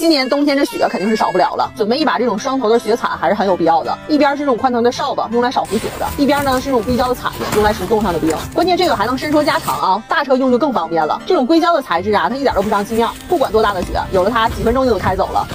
今年冬天这雪肯定是少不了了。准备一把这种双头的雪铲还是很有必要的，一边是这种宽头的扫把，用来扫浮雪的；一边呢是这种硅胶的铲子，用来除冻上的冰。关键这个还能伸缩加长啊，大车用就更方便了。这种硅胶的材质啊，它一点都不伤漆面，不管多大的雪，有了它几分钟就能开走了。